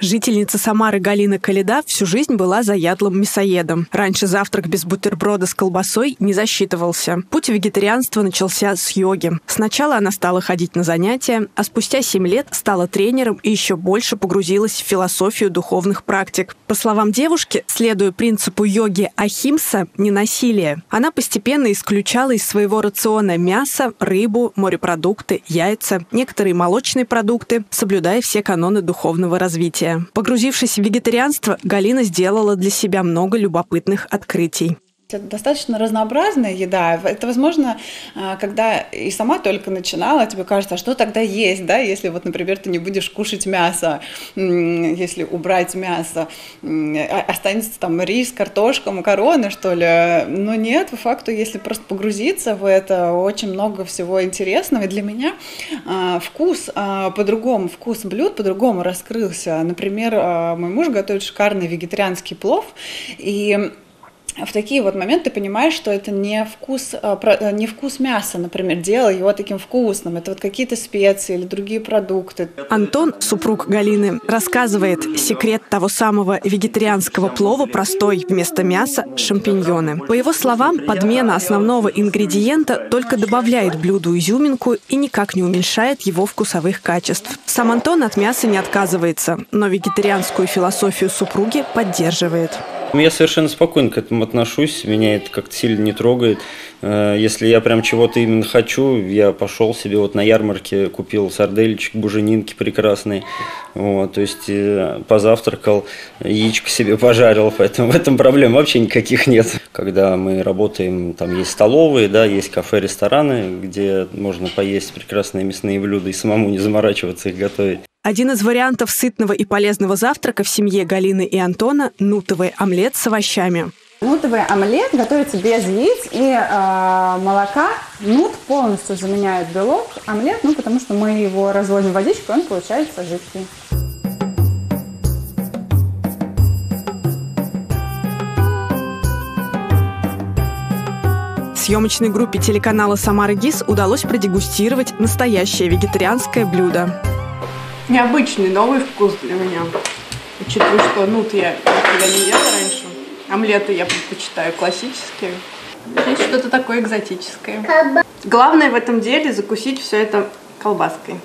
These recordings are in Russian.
Жительница Самары Галина Калида всю жизнь была заядлым мясоедом. Раньше завтрак без бутерброда с колбасой не засчитывался. Путь вегетарианства начался с йоги. Сначала она стала ходить на занятия, а спустя 7 лет стала тренером и еще больше погрузилась в философию духовных практик. По словам девушки, следуя принципу йоги Ахимса – ненасилие, она постепенно исключала из своего рациона мясо, рыбу, морепродукты, яйца, некоторые молочные продукты, соблюдая все каноны духовного развития Погрузившись в вегетарианство, Галина сделала для себя много любопытных открытий. Это достаточно разнообразная еда. Это, возможно, а, когда и сама только начинала, тебе кажется, а что тогда есть, да, если вот, например, ты не будешь кушать мясо, если убрать мясо, а, останется там рис, картошка, макароны, что ли. Но нет, по факту, если просто погрузиться в это, очень много всего интересного. И для меня а, вкус по-другому, вкус блюд по-другому раскрылся. Например, мой муж готовит шикарный вегетарианский плов, и в такие вот моменты понимаешь, что это не вкус, а, э, не вкус мяса, например, делай его таким вкусным. Это вот какие-то специи или другие продукты. Антон, супруг Галины, рассказывает секрет того самого вегетарианского плова простой. Вместо мяса – шампиньоны. По его словам, подмена основного ингредиента только добавляет блюду изюминку и никак не уменьшает его вкусовых качеств. Сам Антон от мяса не отказывается, но вегетарианскую философию супруги поддерживает. Я совершенно спокойно к этому отношусь, меня это как-то сильно не трогает. Э, если я прям чего-то именно хочу, я пошел себе вот на ярмарке, купил сарделечек, буженинки прекрасные, вот, то есть э, позавтракал, яичко себе пожарил, поэтому в этом проблем вообще никаких нет. Когда мы работаем, там есть столовые, да, есть кафе, рестораны, где можно поесть прекрасные мясные блюда и самому не заморачиваться их готовить. Один из вариантов сытного и полезного завтрака в семье Галины и Антона – нутовый омлет с овощами. Нутовый омлет готовится без яиц и э, молока. Нут полностью заменяет белок. Омлет, ну, потому что мы его разводим в водичку, он получается жидкий. Съемочной группе телеканала «Самара ГИС» удалось продегустировать настоящее вегетарианское блюдо необычный, новый вкус для меня. Учитывая, что нут я никогда не ела раньше. Омлеты я предпочитаю классические. Здесь что-то такое экзотическое. Главное в этом деле закусить все это колбаской.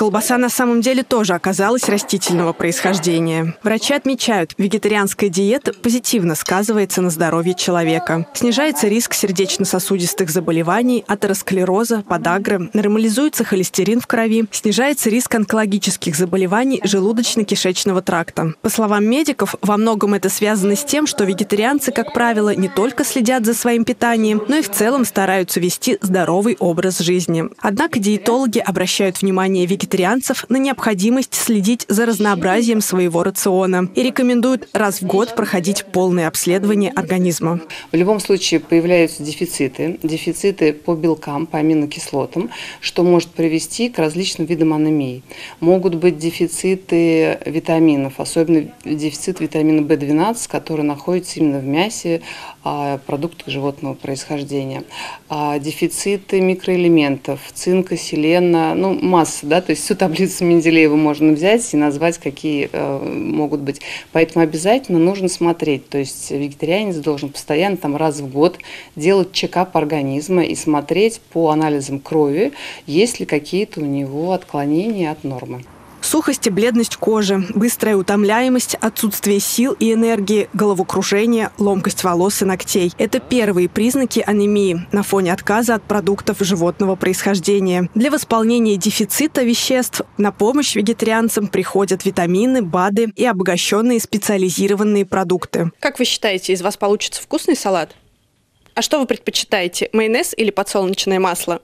Колбаса на самом деле тоже оказалась растительного происхождения. Врачи отмечают, вегетарианская диета позитивно сказывается на здоровье человека. Снижается риск сердечно-сосудистых заболеваний, атеросклероза, подагры, нормализуется холестерин в крови, снижается риск онкологических заболеваний желудочно-кишечного тракта. По словам медиков, во многом это связано с тем, что вегетарианцы, как правило, не только следят за своим питанием, но и в целом стараются вести здоровый образ жизни. Однако диетологи обращают внимание вегетарианцам вегетарианцев на необходимость следить за разнообразием своего рациона и рекомендуют раз в год проходить полное обследование организма. В любом случае появляются дефициты, дефициты по белкам, по аминокислотам, что может привести к различным видам анемии. Могут быть дефициты витаминов, особенно дефицит витамина В12, который находится именно в мясе, а, продуктах животного происхождения. А, дефициты микроэлементов, цинка, селена, ну, масса, да, то есть всю таблицу Менделеева можно взять и назвать, какие э, могут быть. Поэтому обязательно нужно смотреть, то есть вегетарианец должен постоянно там раз в год делать чекап организма и смотреть по анализам крови, есть ли какие-то у него отклонения от нормы. Сухость и бледность кожи, быстрая утомляемость, отсутствие сил и энергии, головокружение, ломкость волос и ногтей – это первые признаки анемии на фоне отказа от продуктов животного происхождения. Для восполнения дефицита веществ на помощь вегетарианцам приходят витамины, БАДы и обогащенные специализированные продукты. Как вы считаете, из вас получится вкусный салат? А что вы предпочитаете, майонез или подсолнечное масло?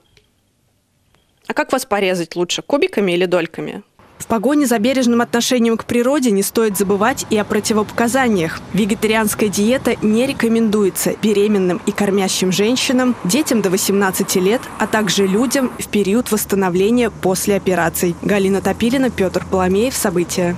А как вас порезать лучше, кубиками или дольками? В погоне за бережным отношением к природе не стоит забывать и о противопоказаниях. Вегетарианская диета не рекомендуется беременным и кормящим женщинам, детям до 18 лет, а также людям в период восстановления после операций. Галина Топилина, Петр Поломеев. События.